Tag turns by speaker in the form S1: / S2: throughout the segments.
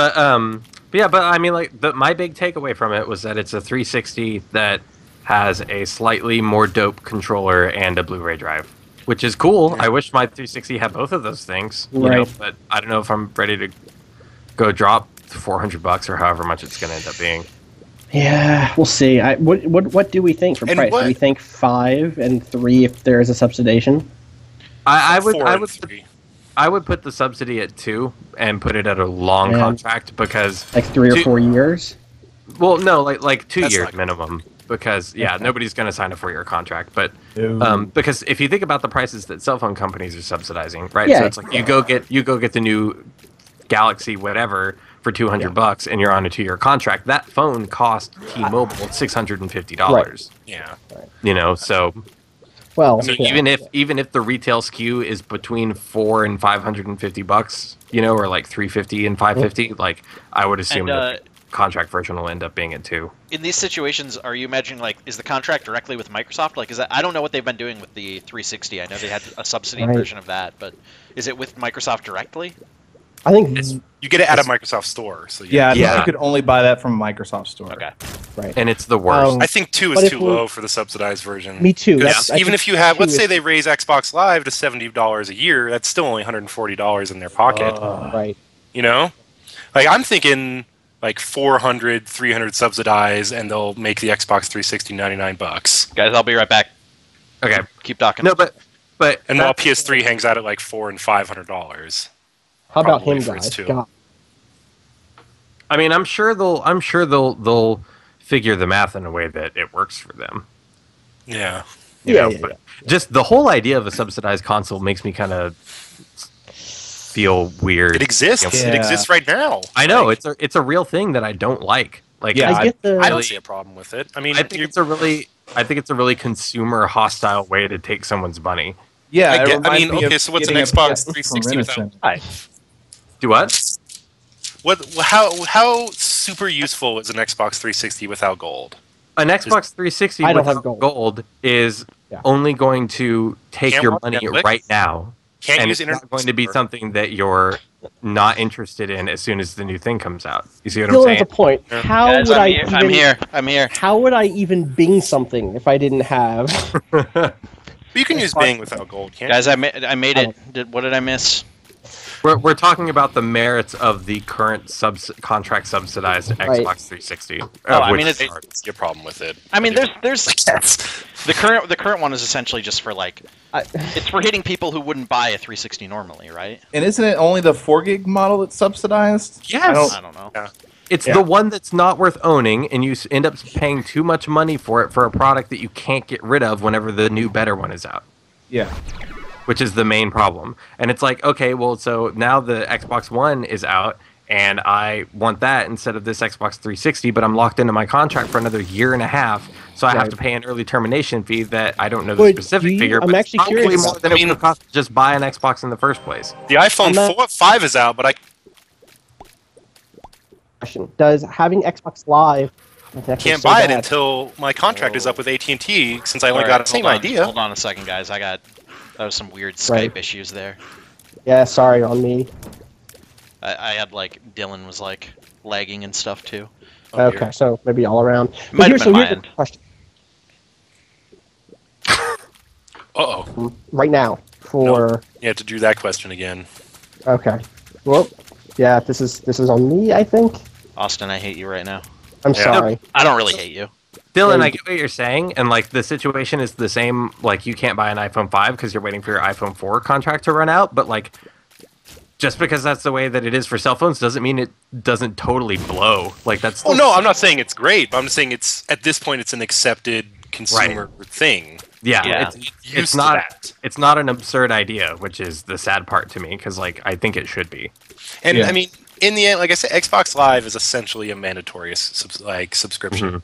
S1: But um, but yeah, but I mean, like, the, my big takeaway from it was that it's a 360 that has a slightly more dope controller and a Blu-ray drive, which is cool. I wish my 360 had both of those things, you know.
S2: Right.
S1: But I don't know if I'm ready to go drop 400 bucks or however much it's going to end up being.
S2: Yeah, we'll see. I, what what what do we think for
S3: And
S2: price?
S3: what-
S2: Do we think five and three if there is a subsidization?
S1: I, I would, I would,
S3: three.
S1: I would put the subsidy at two and put it at a long
S2: Yeah.
S1: contract because
S2: Like three or
S1: Two-
S2: four years?
S1: Well, no, like like two
S3: That's
S1: years
S3: like-
S1: minimum. Because yeah,
S2: Okay.
S1: nobody's going to sign a four-year contract. But um, because if you think about the prices that cell phone companies are subsidizing, right?
S2: Yeah.
S1: So it's like you go get you go get the new Galaxy whatever for two hundred
S2: Yeah.
S1: bucks, and you're on a two-year contract. That phone cost T-Mobile six hundred and fifty dollars.
S3: Yeah.
S1: You know, so
S2: Well,
S1: so
S2: yeah.
S1: even if even if the retail SKU is between four and five hundred and fifty bucks, you know, or like three fifty and five fifty, like I would assume
S4: And,
S1: that the uh, contract version will end up being at two.
S4: In these situations, are you imagining like is the contract directly with Microsoft? Like, is that I don't know what they've been doing with the 360. I know they had a subsidy
S2: Right.
S4: version of that, but is it with Microsoft directly?
S2: I think
S1: It's
S3: You get it at a Microsoft Store. So you-
S5: yeah,
S1: Yeah.
S5: you could only buy that from Microsoft Store.
S4: Okay.
S2: right.
S1: and it's the worst.
S2: Um,
S3: I think two is too low for the subsidized version.
S2: Me too. That's- I
S3: even if you have, let's say they raise Xbox Live to seventy dollars a year, that's still only one hundred and forty dollars in their pocket.
S5: Uh,
S2: right.
S3: you know, like I'm thinking like 400, 300 subsidized, and they'll make the Xbox 360 99 bucks.
S4: Guys, I'll be right back.
S1: okay,
S4: Keep talking.
S1: no, but but
S3: And while PS3 hangs out at like four and five hundred dollars.
S2: How about
S3: Probably
S2: him, guys? God.
S1: I mean, I'm sure they'll I'm sure they'll they'll figure the math in a way that it works for them.
S3: Yeah.
S1: you
S2: Yeah,
S1: know,
S2: yeah,
S1: but Just the whole idea of a subsidized console makes me kind of feel weird.
S3: It exists.
S1: Yeah.
S3: It exists right now.
S1: I know
S3: Like,
S1: it's a it's a real thing that I don't like. Like
S5: Yeah,
S2: I get the.
S3: I don't see a problem with it. I mean,
S1: I think it's a really I think it's a really consumer hostile way to take someone's money.
S5: Yeah,
S3: I get- I mean,
S5: me
S3: okay, so what's an Xbox 360 without
S5: Renaissance.
S3: Live?
S1: Do what?
S3: What? How? How super useful is an Xbox 360 without gold?
S1: An Xbox 360
S2: I don't
S1: without
S2: have gold.
S1: gold is
S2: Yeah.
S1: only going to take
S3: Can't
S1: your
S3: watch
S1: money
S3: Netflix?
S1: right now,
S3: Can't
S1: and
S3: use
S1: it's
S3: internet.
S1: not going to be
S3: Explorer.
S1: something that you're not interested in as soon as the new thing comes out. You see what
S2: Dylan
S1: I'm
S2: has a
S1: saying?
S2: point.
S3: Yeah.
S2: How
S4: Guys,
S2: would
S4: I'm,
S2: I
S4: here.
S2: even?
S4: I'm here. I'm here.
S2: How would I even Bing something if I didn't have?
S3: But you can use Bing without gold, can't
S4: Guys, I, ma- I made it. Oh. Did, what did I miss?
S1: We're, we're talking about the merits of the current subs- contract subsidized
S2: Right.
S1: Xbox 360.
S4: Oh,
S1: of
S4: I mean, it's-
S3: It's your problem with it.
S4: I mean, there's there's the current the current one is essentially just for like
S2: I,
S4: it's for hitting people who wouldn't buy a 360 normally, right?
S5: And isn't it only the four gig model that's subsidized?
S1: Yes.
S5: I don't-
S4: I don't know.
S1: It's
S5: Yeah.
S1: the one that's not worth owning, and you end up paying too much money for it for a product that you can't get rid of whenever the new, better one is out.
S5: Yeah.
S1: Which is the main problem. And it's like, okay, well, so now the Xbox One is out, and I want that instead of this Xbox 360, but I'm locked into my contract for another year and a half, so I have to pay an early termination fee that I don't know the
S2: But
S1: specific
S2: do you-
S1: figure,
S2: I'm
S1: but
S2: actually
S1: it's probably
S2: curious
S1: more than
S3: I
S1: it
S3: mean-
S1: would cost to just buy an Xbox in the first place.
S3: The iPhone
S2: not-
S3: 4, 5 is out, but I
S2: question. Does having Xbox Live that's actually
S3: can't
S2: so
S3: buy it until my contract is up with AT&T since I only
S4: All
S3: got
S4: right,
S3: the same
S4: on,
S3: idea.
S4: Hold on a second, guys. I got that was some weird Skype
S2: Right.
S4: issues there.
S2: Yeah, sorry on me.
S4: I, I had like Dylan was like lagging and stuff too.
S3: Oh,
S2: okay,
S3: dear.
S2: so maybe all around. But
S4: Might have
S2: here's,
S4: been
S2: so here's the question
S3: Uh-oh.
S2: right now for
S3: You have to do that question again.
S2: okay. Well, yeah, this is this is on me. I think.
S4: Austin, I hate you right now.
S2: I'm
S3: Yeah.
S2: sorry.
S4: I don't really hate you.
S1: Dylan,
S2: Yeah,
S1: I get what you're saying, and like the situation is the same. Like you can't buy an iPhone 5 because you're waiting for your iPhone 4 contract to run out. But like, just because that's the way that it is for cell phones doesn't mean it doesn't totally blow. Like that's.
S3: Oh no, I'm not saying it's great, but I'm just saying it's at this point it's an accepted consumer thing.
S1: Yeah,
S4: Yeah.
S1: it's, it's not.
S3: that.
S1: It's not an absurd idea, which is the sad part to me because like I think it should be.
S3: And
S5: Yeah.
S3: I mean, in the end, like I said, Xbox Live is essentially a mandatory like subscription. Mm-hmm.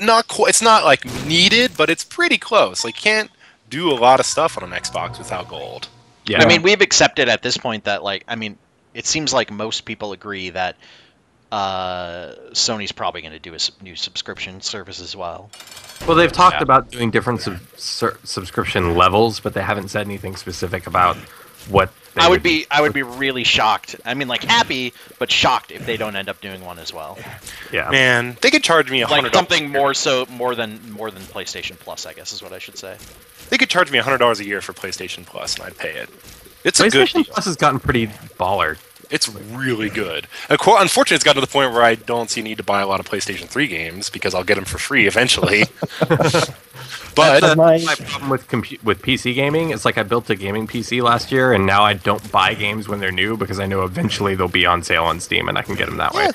S3: Not qu- It's not like needed, but it's pretty close. Like, can't do a lot of stuff on an Xbox without gold.
S1: Yeah,
S4: I mean, we've accepted at this point that like I mean, it seems like most people agree that uh, Sony's probably going to do a s- new subscription service as well.
S1: well, they've talked
S4: Yeah.
S1: about doing different sub- sur- subscription levels, but they haven't said anything specific about what they
S4: I would be I would be really shocked. I mean, like happy, but shocked if they don't end up doing one as well.
S1: Yeah.
S3: Man, they could charge me a
S4: Like
S3: hundred.
S4: something more so more than more than PlayStation Plus, I guess is what I should say.
S3: They could charge me hundred dollars a year for PlayStation Plus, and I'd pay it. It's a good
S1: PlayStation. Plus has gotten pretty baller.
S3: It's really good. Of course, Unfortunately, it's gotten to the point where I don't see a need to buy a lot of PlayStation 3 games because I'll get them for free eventually. but
S1: That's
S2: my-
S1: my problem with compu- with PC gaming. It's like I built a gaming PC last year, and now I don't buy games when they're new because I know eventually they'll be on sale on Steam, and I can get them that way.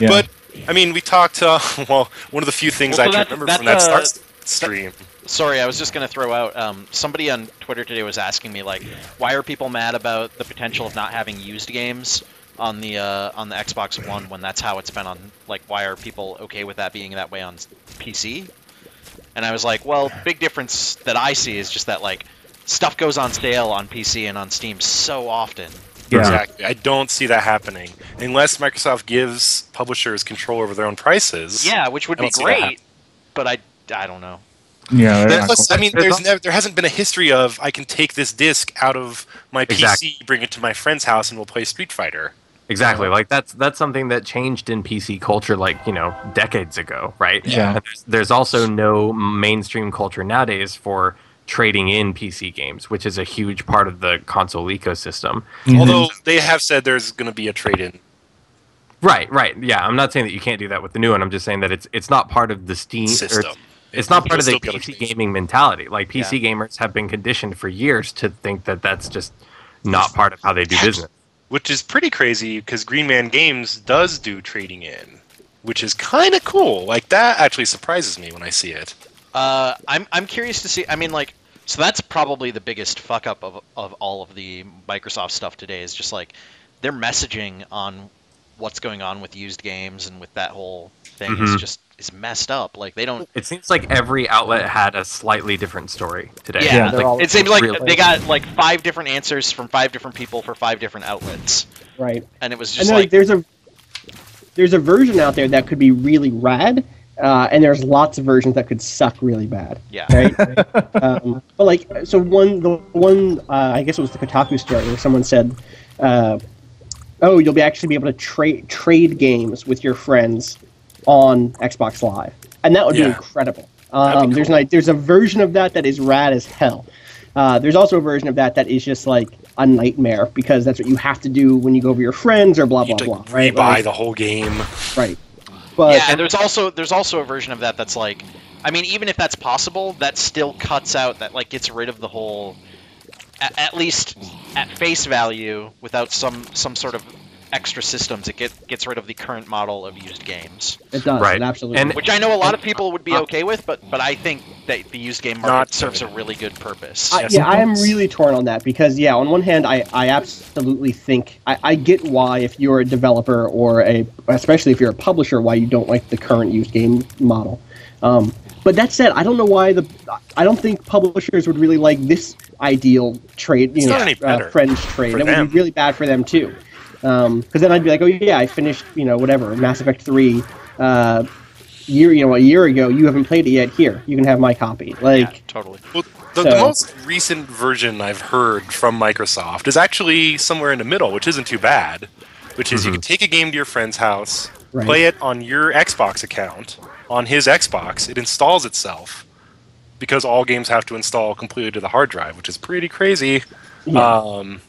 S5: Yeah.
S3: but I mean, we talked. Uh, well, one of the few things
S4: Well,
S3: I can
S4: that-
S3: remember
S4: that,
S3: from that
S4: uh,
S3: start stream.
S4: Sorry, I was just gonna throw out. Um, somebody on Twitter today was asking me like, why are people mad about the potential of not having used games on the uh, on the Xbox One when that's how it's been on? Like, why are people okay with that being that way on PC? And I was like, well, big difference that I see is just that like stuff goes on sale on PC and on Steam so often.
S2: Yeah.
S3: Exactly. I don't see that happening unless Microsoft gives publishers control over their own prices.
S4: Yeah, which would be
S3: don't see that
S4: great, but I I don't know.
S5: yeah, they're
S3: Then
S5: not
S3: plus,
S5: cool.
S3: I mean,
S1: There's
S3: there's never, there hasn't been a history of I can take this disc out of my
S1: Exactly.
S3: PC, bring it to my friend's house, and we'll play Street Fighter.
S1: Exactly. Like that's that's something that changed in PC culture, like you know, decades ago, right?
S5: Yeah.
S1: There's, there's also no mainstream culture nowadays for trading in PC games, which is a huge part of the console ecosystem.
S5: Mhm.
S3: Although they have said there's going to be a trade-in.
S1: Right. Right. Yeah. I'm not saying that you can't do that with the new one. I'm just saying that it's it's not part of the Steam
S3: System.
S1: It's, it's not part of the
S3: You'll still be
S1: PC gaming mentality. Like PC gamers have been conditioned for years to think that that's just not part of how they do business.
S3: Which is pretty crazy because Green Man Games does do trading in, which is kind of cool. Like that actually surprises me when I see it.
S4: Uh, I'm I'm curious to see. I mean, like, so that's probably the biggest fuck up of of all of the Microsoft stuff today is just like their messaging on what's going on with used games and with that whole thing is
S1: Mhm.
S4: just is messed up. Like they don't.
S1: It seems like every outlet had a slightly different story today.
S4: Yeah,
S2: Yeah,
S1: Like,
S2: all-
S4: it seems like
S1: really-
S4: they got like five different answers from five different people for five different outlets,
S2: Right.
S4: and it was just
S2: then,
S4: like,
S2: like, there's a there's a version out there that could be really rad, uh, and there's lots of versions that could suck really bad.
S4: yeah,
S2: Right. um, but like, so one the one uh, I guess it was the Kotaku story where someone said, uh, "Oh, you'll be actually be able to trade trade games with your friends on Xbox Live," and that would
S3: Yeah.
S2: be incredible.
S3: That'd be
S2: Um, There's like there's a version of that that is rad as hell. Uh, there's also a version of that that is just like a nightmare because that's what you have to do when you go over your friends or blah
S3: You
S2: blah blah. Right,
S3: rebuy
S2: Like,
S3: the whole game.
S2: right. But
S4: yeah, and there's also there's also a version of that that's like, I mean, even if that's possible, that still cuts out that like gets rid of the whole, at, at least at face value, without some some sort of extra systems, it get, gets rid of the current model of used games,
S2: it does.
S1: Right.
S2: It absolutely.
S1: And-
S2: does.
S4: which I know a lot of people would be okay with, but but I think that the used game market serves a really good purpose.
S2: I,
S3: Yes,
S2: yeah, I am really torn on that because yeah, on one hand, I, I absolutely think I, I get why if you're a developer or a especially if you're a publisher, why you don't like the current used game model. Um, but that said, I don't know why the I don't think publishers would really like this ideal trade. You
S3: It's
S2: know,
S3: not any
S2: uh,
S3: better
S2: friends trade.
S3: for
S2: It would be really bad for them too. Because then I'd be like, oh yeah, I finished you know whatever Mass Effect three. Uh, year you know a year ago you haven't played it yet here you can have my copy like
S4: yeah, totally.
S3: Well, the, the most recent version I've heard from Microsoft is actually somewhere in the middle, which isn't too bad. Which is you
S1: Mhm.
S3: can take a game to your friend's house,
S2: Right.
S3: play it on your Xbox account, on his Xbox. It installs itself because all games have to install completely to the hard drive, which is pretty crazy.
S2: yeah.
S3: Um,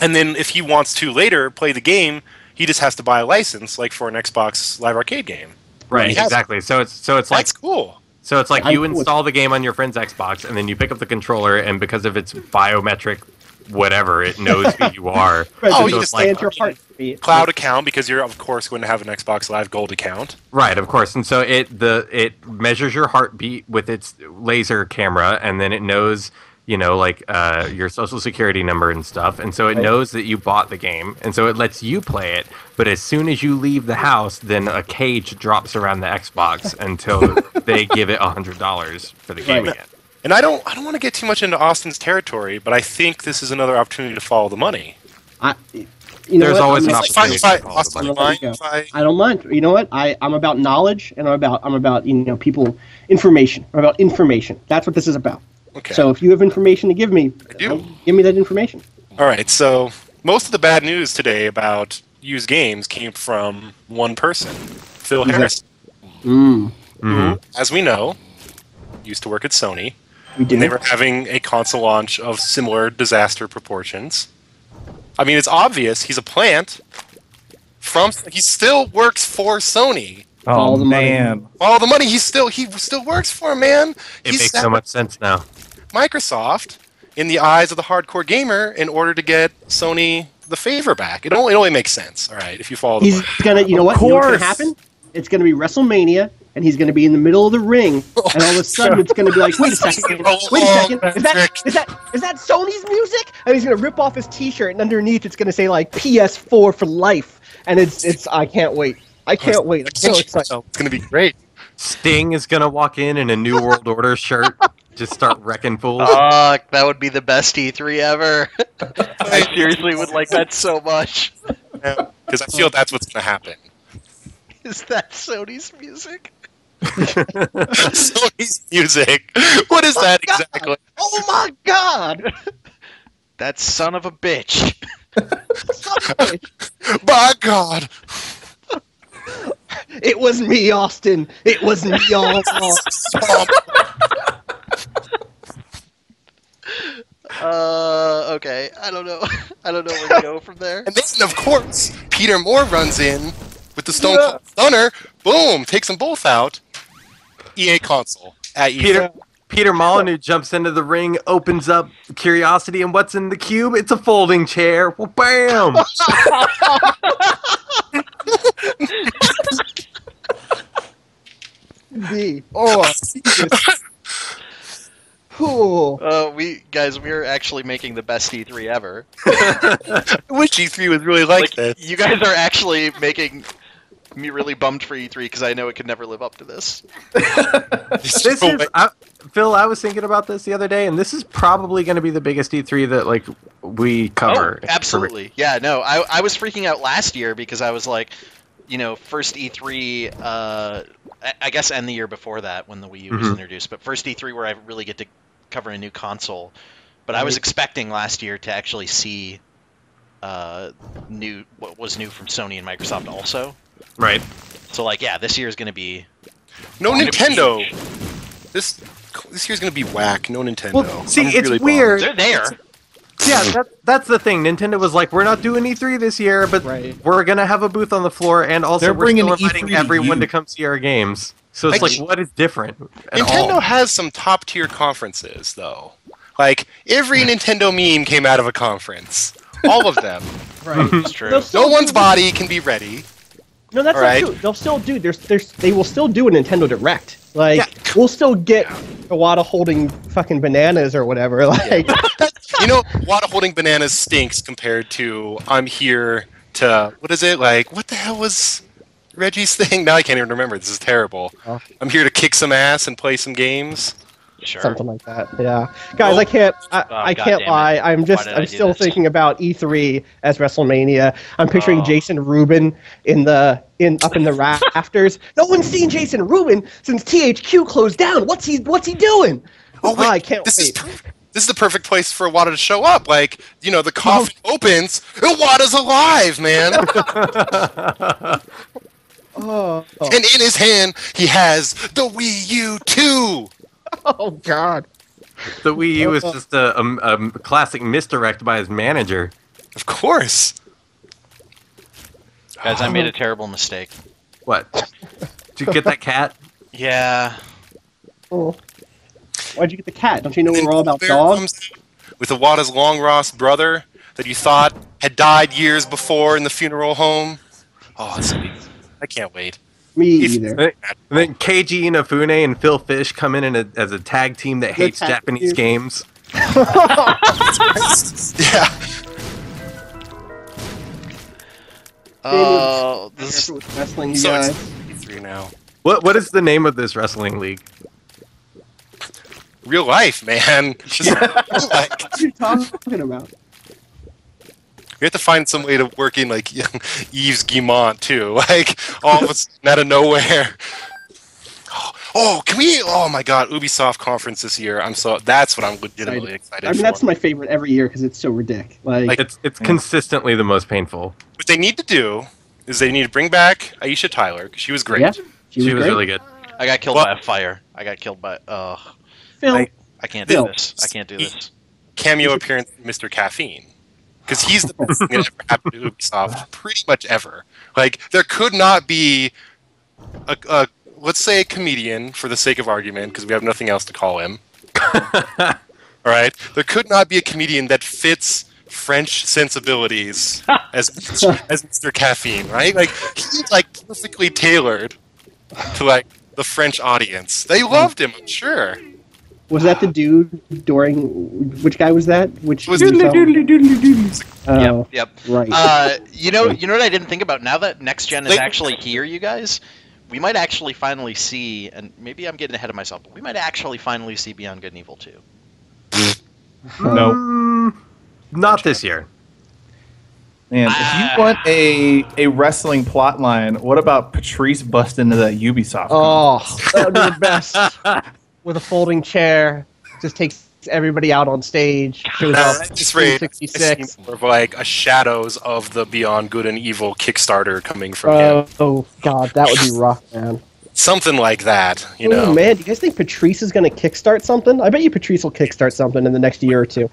S3: and then if he wants to later play the game, he just has to buy a license, like for an Xbox Live Arcade game.
S1: Right.
S3: He has-
S1: Exactly. So it's so it's like
S3: That's cool.
S1: So it's like
S2: I'm
S1: you
S2: cool
S1: install the game on your friend's Xbox, and then you pick up the controller, and because of its biometric, whatever, it knows who you are.
S2: Right,
S3: Oh,
S2: so
S3: you
S2: you
S3: just
S2: scan
S1: like-
S2: your heartbeat.
S3: Cloud account because you're of course going to have an Xbox Live Gold account.
S1: Right, of course. And so it the it measures your heartbeat with its laser camera, and then it knows you know like uh, your social security number and stuff, and so it knows that you bought the game, and so it lets you play it. But as soon as you leave the house, then a cage drops around the Xbox until they give it a hundred dollars for the game
S2: Right.
S1: again.
S3: And I don't I don't want to get too much into Austin's territory, but I think this is another opportunity to follow the money.
S2: I, you know
S1: There's
S2: what?
S1: always
S2: I'm
S1: an
S2: gonna-
S3: If I, if I,
S1: follow the money.
S3: you mind
S2: let you
S3: if I
S2: I don't mind. You know what? I, I'm about knowledge and I'm about I'm about you know people information. I'm about information. That's what this is about.
S3: Okay.
S2: So if you have information to give me,
S3: I do.
S2: give me that information.
S3: All right, so most of the bad news today about used games came from one person, Phil
S2: Who's that?
S3: Harrison,
S2: Mm,
S1: Mhm.
S3: who, as we know, used to work at Sony.
S2: we
S3: And they were having a console launch of similar disaster proportions. I mean, it's obvious he's a plant. From he still works for Sony.
S2: Follow
S5: Oh
S2: the money.
S3: All the money he still he still works for, man.
S1: It
S3: He's
S1: makes
S3: sat
S1: so much sense now.
S3: Microsoft in the eyes of the hardcore gamer in order to get Sony the favor back. It only it only makes sense. All right, if you follow the
S2: He's
S3: money.
S2: gonna, you know what?
S5: Of
S2: You know what's gonna happen? It's gonna be WrestleMania, and he's gonna be in the middle of the ring, oh, and all of a sudden it's gonna be like, wait a second, wait a second, is that is that is that Sony's music? And he's gonna rip off his T-shirt, and underneath it's gonna say like PS4 for life, and it's it's I can't wait, I can't wait, I'm so excited.
S3: It's gonna be great.
S1: Sting is gonna walk in in a New World Order shirt, just start wrecking fools.
S4: Fuck, that would be the best E3 ever. I seriously would like that so much.
S3: Because I feel that's what's gonna happen.
S4: Is that Sony's music?
S3: Sony's music. What is oh that
S2: God.
S3: exactly?
S2: Oh my God!
S4: That son of a bitch.
S3: My God.
S2: it was me, Austin. It was me all along.
S4: Uh, okay. I don't know. I don't know where to go from there.
S3: And then, of course, Peter Moore runs in with the Stone
S2: Yeah.
S3: Cold Stunner. Boom, takes them both out. EA console at E EA.
S1: Peter Peter Molyneux jumps into the ring, opens up Curiosity, and what's in the cube? It's a folding chair. Well, bam!
S2: D. Oh, Jesus. Ooh.
S4: Uh, we guys, we're actually making the best E3 ever.
S3: I wish E3 was really like, this.
S4: you guys are actually making me really bummed for E3 because I know it could never live up to this.
S1: this is I, Phil. I was thinking about this the other day, and this is probably going to be the biggest E3 that like we cover.
S4: Oh, absolutely. Yeah, no, I, I was freaking out last year because I was like, you know, first E3, uh, I- I guess, and the year before that when the Wii U was
S1: Mhm.
S4: introduced, but first E3 where I really get to cover a new console. But I was expecting last year to actually see uh, new what was new from Sony and Microsoft also.
S1: Right.
S4: So like, yeah, this year is going to be
S3: no
S4: gonna be
S3: Nintendo.
S4: huge.
S3: This this year's gonna be whack. No Nintendo.
S1: Well, see,
S3: I'm
S1: it's
S3: really bummed.
S1: weird.
S4: They're there.
S1: Yeah, that, that's the thing. Nintendo was like, we're not doing E3 this year, but
S2: Right.
S1: we're gonna have a booth on the floor, and also
S5: They're
S1: we're
S5: bringing
S1: still inviting
S5: E3
S1: everyone
S5: you.
S1: to come see our games. So it's
S3: I
S1: like,
S3: get-
S1: what is different? at
S3: Nintendo
S1: all?
S3: has some top tier conferences though. Like every Nintendo meme came out of a conference. All of them.
S2: Right.
S4: It's true.
S2: They'll
S3: No one's body can be ready.
S2: No, that's
S3: Alright.
S2: not true. They'll still do. There's, there's, they will still do a Nintendo Direct. Like,
S3: Yeah.
S2: we'll still get Iwata holding fucking bananas or whatever. Like,
S3: You know, Wada holding bananas stinks compared to I'm here to what is it like? What the hell was Reggie's thing? Now I can't even remember. This is terrible. I'm here to kick some ass and play some games.
S4: Sure.
S2: something like that. Yeah, guys,
S3: Oh.
S2: I can't. I,
S4: Oh,
S2: I can't
S4: damn it.
S2: lie. I'm just.
S4: I
S2: I'm still
S4: this?
S2: thinking about E3 as WrestleMania. I'm picturing
S4: Oh.
S2: Jason Rubin in the in up in the rafters. No one's seen Jason Rubin since THQ closed down. What's he What's he doing?
S3: Oh wait,
S2: I can't
S3: this
S2: wait.
S3: is perfect. This is the perfect place for Wada to show up. Like, you know, the coffin opens, and Wada's alive, man.
S2: Oh,
S3: and in his hand, he has the Wii U 2.
S2: oh God.
S1: The Wii U was uh-huh. just a, a, a classic misdirect by his manager.
S3: Of course.
S4: Guys, I made a oh. terrible mistake.
S1: What? Did you get that cat?
S4: Yeah.
S2: Oh. Why'd you get the cat? Don't you know we're all about
S3: Bear
S2: dogs?
S3: comes With Iwata's long lost brother that you thought had died years before in the funeral home. Oh, sweet. I can't wait.
S2: Me either.
S1: And then Keiji Inafune and Phil Fish come in, in a, uh, as a tag team that hates Japanese
S2: team.
S1: games.
S3: Yeah.
S4: Oh, this
S2: Careful with wrestling, you
S3: So
S2: guys.
S3: it's three now.
S1: What What is the name of this wrestling league?
S3: Real life, man. Just real life.
S2: What are you talking about?
S3: We have to find some way to work in like Yves Guillemot too. Like all of a sudden out of nowhere. Oh, can we? Oh my God, Ubisoft conference this year. I'm so. That's what I'm legitimately excited.
S2: I mean,
S3: for.
S2: that's my favorite every year because it's so ridiculous. Like,
S3: Like-
S1: It's it's
S5: Yeah.
S1: consistently the most painful.
S3: What they need to do is they need to bring back Aisha Tyler. 'cause She was great.
S2: yeah,
S1: She was,
S2: great.
S1: really good.
S4: I got killed
S3: Well-
S4: by a fire. I got killed by. Ugh.
S2: Phil,
S3: I-
S4: I can't do this. I can't do this.
S3: Cameo appearance, Mr. Caffeine. Because he's the best thing that ever happened to Ubisoft, pretty much ever. Like there could not be a, a let's say a comedian for the sake of argument, because we have nothing else to call him. All right, there could not be a comedian that fits French sensibilities as as Mr. Caffeine, right? Like he's like perfectly tailored to like the French audience. They loved him, I'm sure.
S2: Was that the dude during? Which guy was that? Which
S3: Was-
S2: Oh,
S4: Yep. Yep.
S2: right.
S4: Uh, you know, you know what I didn't think about. Now that next gen is
S3: Like-
S4: actually here, you guys, we might actually finally see, and maybe I'm getting ahead of myself, but we might actually finally see Beyond Good and Evil 2.
S5: No.
S1: Mm, not this year.
S5: Man, if
S4: Ah.
S5: you want a a wrestling plot line, what about Patrice bust into that Ubisoft?
S2: oh, that would be the best. With a folding chair, just takes everybody out on stage. Shows
S3: Nah,
S2: off
S3: at this rate, I see
S2: 66.
S3: more of like a shadows of the Beyond Good and Evil Kickstarter coming from
S2: Oh,
S3: him.
S2: oh God, that would be rough, man.
S3: Something like that, you
S2: oh
S3: know.
S2: man, do you guys think Patrice is going to kickstart something? I bet you Patrice will kickstart something in the next year or two.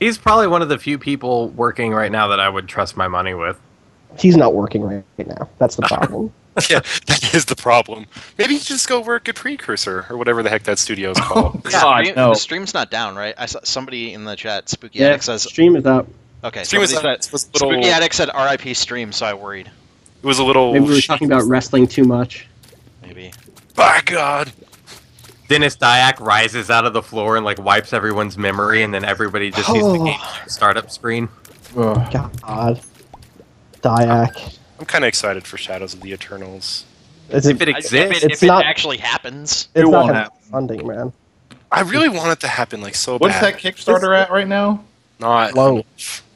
S1: He's probably one of the few people working right now that I would trust my money with.
S2: He's not working right now. That's the problem.
S3: yeah, that is the problem. Maybe you just go work at Precursor or whatever the heck that studio is oh, called.
S4: Yeah,
S5: God,
S4: stream-
S5: no.
S4: The stream's not down, right? I saw somebody in the chat, Spooky
S2: yeah,
S4: Attic says.
S2: stream is up.
S4: Okay,
S3: Stream was,
S4: somebody said,
S3: was little.
S4: Spooky Attic said R.I.P. stream, so I worried.
S3: It was a little.
S2: Maybe we were talking about wrestling too much.
S4: Maybe.
S3: By God.
S1: Dennis Dyack rises out of the floor and like wipes everyone's memory, and then everybody just sees the
S2: Oh.
S1: game startup screen.
S5: Ugh.
S2: God, Dyack.
S3: I'm kind of excited for Shadows of the Eternals.
S2: It's,
S1: If it
S4: I- if
S1: exists,
S4: it, if it
S2: not-
S4: actually happens,
S2: it's
S5: It won't
S2: gonna
S5: happen.
S2: have funding, man.
S3: I really want it to happen like so
S5: What's
S3: bad.
S5: that Kickstarter at right now?
S3: Not
S2: Low.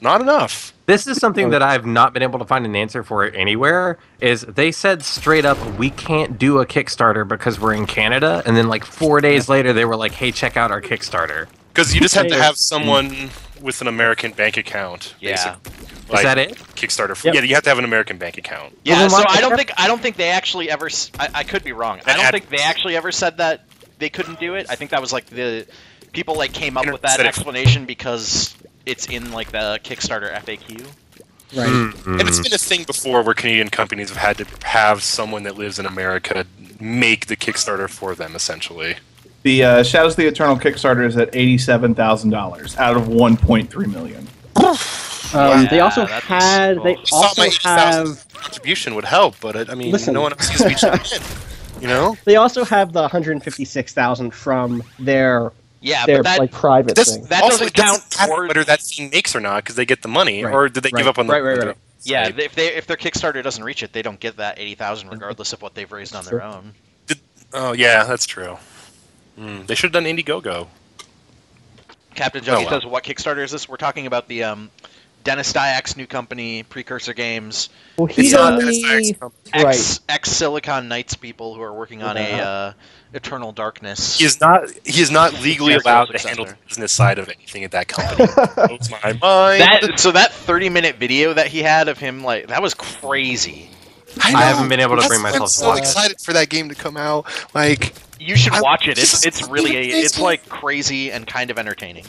S3: Not enough.
S1: This is something that I've not been able to find an answer for anywhere. Is they said straight up we can't do a Kickstarter because we're in Canada, and then like four days later they were like, "Hey, check out our Kickstarter."
S3: Because you just have to have someone with an American bank account.
S4: Yeah.
S3: basically.
S1: Is
S3: Like,
S1: that it?
S3: Kickstarter.
S2: Yep.
S3: Yeah, you have to have an American bank account.
S4: Yeah, so I don't think I don't think they actually ever. I could be wrong. I don't
S3: Ad-
S4: think they actually ever said that they couldn't do it. I think that was like the people like came up with that explanation because it's in like the Kickstarter FAQ.
S2: Right.
S1: Mm-mm.
S3: And it's been a thing before where Canadian companies have had to have someone that lives in America make the Kickstarter for them, essentially.
S5: The uh, Shadows of the Eternal Kickstarter is at eighty-seven thousand dollars out of one point three million.
S2: Um, they also
S4: that's-
S2: had. They
S4: oh.
S3: I
S2: also
S3: my 80,000
S2: have.
S3: contribution would help, but it, I mean,
S2: Listen.
S3: no one else seems to be chipping in. You know,
S2: They also have the 156,000 from their
S4: Yeah,
S2: their
S4: but that
S2: like private
S3: This-
S2: thing.
S4: that doesn't
S3: it doesn't
S4: count
S3: matter whether that team makes or not because they get the money,
S2: Right,
S3: or did they
S2: right,
S3: give up on the
S2: right, right, right.
S4: yeah,
S3: side?
S4: if they if their Kickstarter doesn't reach it, they don't get that eighty thousand regardless of what they've raised on their
S2: Sure.
S4: own.
S3: Oh yeah, that's true. Mm, they should have done Indiegogo.
S4: Captain Juggy
S3: Oh, wow.
S4: says, "What Kickstarter is this?" We're talking about the um, Dennis Dyack's new company, Precursor Games,
S2: Well, he's on the
S3: it's
S2: right.
S4: ex ex Silicon Knights people who are working on a uh, Eternal Darkness.
S3: He is not. He is not legally allowed to handle the business side of anything at that company. My mind.
S4: that so that 30 minute video that he had of him like that was crazy.
S3: I,
S1: I haven't been able to
S3: That's
S1: bring myself
S3: I'm
S1: to
S3: so
S1: watch it.
S3: excited for that game to come out. Like
S4: You should
S3: I-
S4: watch it. It's it's really
S3: amazing.
S4: it's like crazy and kind of entertaining.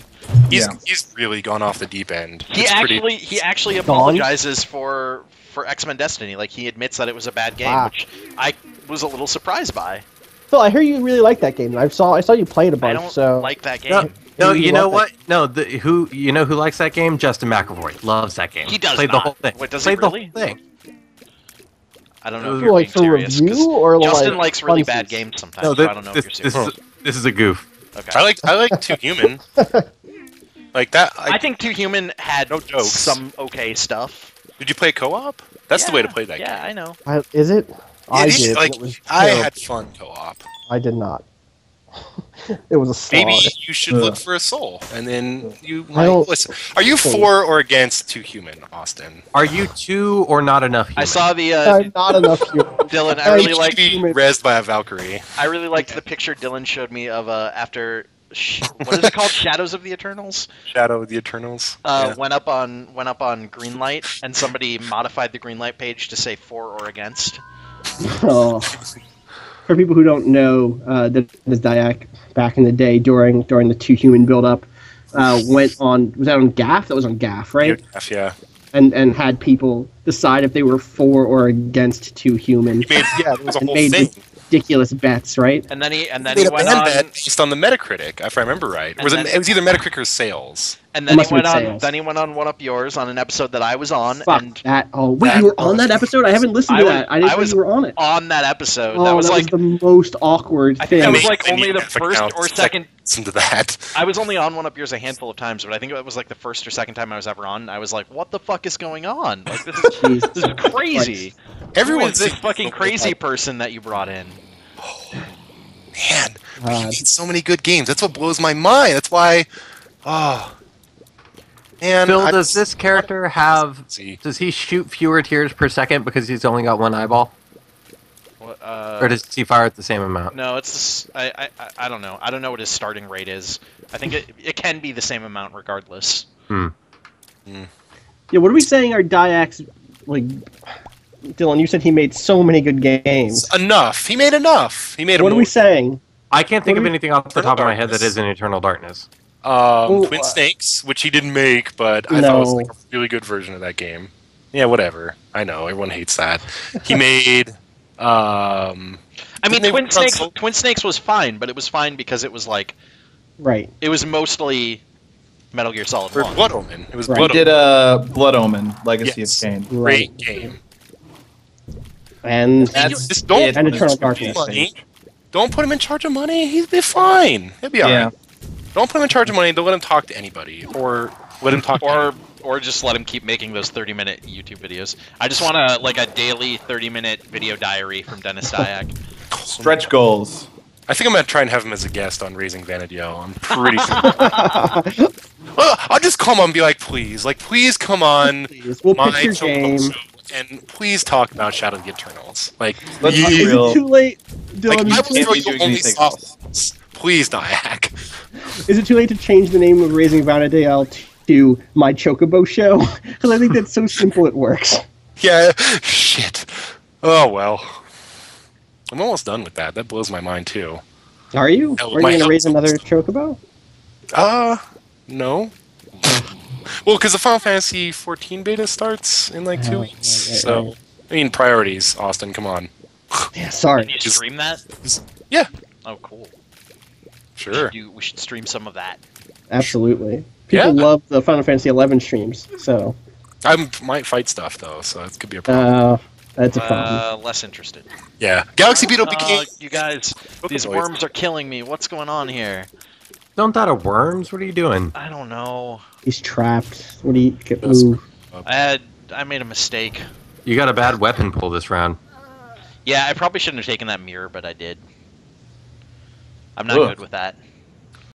S3: he's
S5: Yeah.
S3: he's really gone off the deep end.
S4: He
S3: It's pretty-
S4: actually he actually
S2: Gone?
S4: apologizes for for X Men Destiny. Like he admits that it was a bad game,
S2: Wow.
S4: which I was a little surprised by.
S2: Phil, I hear you really like that game. I saw I saw you play it a
S4: I
S2: bunch.
S4: don't
S2: so
S4: like that game.
S1: No, no,
S2: You
S1: you know
S2: love
S1: what? No, the, who you know who likes that game? Justin McElroy loves that game.
S4: He does
S1: Played the whole thing.
S4: What, does he
S1: Played the whole thing.
S4: I don't know if you're
S2: like
S4: being
S2: for
S4: serious. 'cause
S2: review or
S4: Justin
S2: like
S4: likes really
S2: funsies?
S4: bad games sometimes.
S1: No,
S4: so I don't know
S1: this,
S4: if you're
S1: this
S4: serious.
S1: is this is a goof.
S4: okay.
S3: I like I like Too Human. like that. I,
S4: I think Too Human had
S3: No jokes.
S4: some okay stuff.
S3: did you play co-op? That's the way to play that
S4: Yeah,
S3: game.
S4: Yeah, I know.
S2: I, is it? I
S3: It is,
S2: did.
S3: like
S2: it was
S3: I
S2: terrible.
S3: had fun co-op.
S2: I did not. It was a slog.
S3: Maybe you should look for a soul, and then you might listen. Are you for or against Too Human, Austin?
S1: Are you two or not enough?
S4: I saw the uh,
S2: not enough here.
S4: Dylan. I
S2: I
S4: really
S2: should
S4: like.
S3: be
S2: human.
S3: rezzed by a Valkyrie.
S4: I really liked the picture Dylan showed me of uh, after. What is it called? Shadows of the Eternals.
S3: Shadow of the Eternals.
S4: Uh,
S3: Yeah.
S4: Went up on went up on Greenlight, and somebody modified the Greenlight page to say for or against.
S2: Oh. For people who don't know, uh, that this Dyack back in the day during during the Too Human buildup uh, went on was that on GAF? That was on GAF, right?
S3: GAF, Yeah.
S2: And and had people decide if they were for or against Too Human.
S3: Made, yeah, there was a whole thing.
S2: Ridiculous bets, right?
S4: And then he and
S3: He
S4: then
S3: made
S4: he
S3: a
S4: went on
S3: bet based on the Metacritic, if I remember right.
S4: And
S3: Was
S4: then-
S3: it, it was either Metacritic or sales.
S4: and then he went on
S2: sales.
S4: then he went on one up yours on an episode that I was on
S2: Fuck
S4: and
S2: that! Oh wait,
S3: that-
S2: you were on that episode? I haven't listened to
S4: was-
S2: that. I didn't
S4: I
S2: know
S4: was
S2: you were on it.
S4: on that episode
S2: Oh,
S4: that was like
S2: the most awkward
S4: I think
S2: thing.
S4: that was like only the first
S3: account
S4: or second
S3: Listen to that.
S4: I was only on one up yours a handful of times, but I think it was like the first or second time I was ever on. I was like, "What the fuck is going on? Like this is this is crazy." Who
S3: Everyone's
S4: this fucking crazy person that you brought in?
S3: Man, we
S2: God.
S3: made so many good games. That's what blows my mind. That's why. Oh. Man,
S1: Phil,
S3: I-
S1: does this character have?
S3: See.
S1: Does he shoot fewer tears per second because he's only got one eyeball,
S4: What, uh,
S1: or does he fire at the same amount?
S4: no, it's I, I I- I don't know. I don't know what his starting rate is. I think it it can be the same amount regardless.
S1: Hmm.
S2: Yeah, what are we saying? Are Dyack's like? Dylan, you said he made so many good games.
S3: Enough. He made enough. He made a
S2: What are
S3: more-
S2: we saying?
S1: I can't think
S2: What
S1: of
S2: we-
S1: anything off the
S3: Eternal
S1: top of my head that
S3: Darkness.
S1: in Eternal Darkness.
S3: Um,
S2: Well,
S3: Twin
S2: uh,
S3: Snakes, which he didn't make, but I thought it
S2: was
S3: like a really good version of that game. Yeah, whatever. I know everyone hates that. He made. Um,
S4: I mean, Twin Snakes
S3: Soul-
S4: Twin Snakes was fine, but it was fine because it was like
S2: Right.
S4: it was mostly Metal Gear Solid
S3: or Blood Omen. It was
S2: Right.
S3: Blood
S5: He did
S3: Omen.
S5: a Blood Omen Legacy
S3: Yes.
S5: of Kain.
S3: Great game.
S2: And
S5: That's
S3: Just don't.
S2: And Eternal
S3: put him in
S2: Darkness.
S3: money. Don't put him in charge of money. He'll be fine. He'll be alright.
S5: Yeah.
S3: Don't put him in charge of money. Don't let him talk to anybody, or let him talk.
S4: or or just let him keep making those 30 minute YouTube videos. I just want a like a daily 30 minute video diary from Dennis Dyack.
S5: Stretch goals.
S3: I think I'm gonna try and have him as a guest on Raising Vana'diel. I'm pretty sure. well, I'll just call him and be like, please, like, please come on
S2: Please, we'll
S3: my
S2: pitch your game.
S3: show and please talk about Shadow of the Eternals. Like,
S5: Let's
S3: you-
S5: be
S2: Is
S5: real.
S2: it too late,
S3: like
S2: Dylan?
S3: I will
S5: can't
S3: throw
S5: be
S3: you
S5: doing
S3: only
S5: anything
S3: Please, Dyack.
S2: Is it too late to change the name of Raising Vana'diel to My Chocobo Show? Because I think that's so simple it works.
S3: Yeah, shit. Oh well. I'm almost done with that. That blows my mind too.
S2: Are you?
S3: Hell,
S2: Are you going to raise another
S3: almost
S2: Chocobo?
S3: Uh, no. Well, because the Final Fantasy 14 beta starts in like two
S2: Oh,
S3: weeks.
S2: right, right,
S3: so,
S2: right.
S3: I mean, priorities, Austin. Come on.
S2: Yeah, sorry.
S4: Can you
S3: Just-
S4: stream that?
S3: Yeah.
S4: Oh, cool.
S3: Sure.
S4: We should, do- we should stream some of that.
S2: Absolutely. People
S3: Yeah.
S2: love the Final Fantasy 11 streams, so
S3: I might fight stuff though, so it could be a problem.
S2: uh, that's a problem.
S4: Uh, less interested.
S3: yeah. Galaxy Beetle
S4: Uh,
S3: became.
S4: you guys, these worms are killing me. What's going on here?
S1: Don't die to worms. What are you doing?
S4: I don't know.
S2: He's trapped. What do you get?
S3: That's-
S2: Move.
S4: I had I made a mistake.
S1: You got a bad weapon pull this round.
S4: Yeah, I probably shouldn't have taken that mirror, but I did. I'm not
S5: Ugh.
S4: good with that.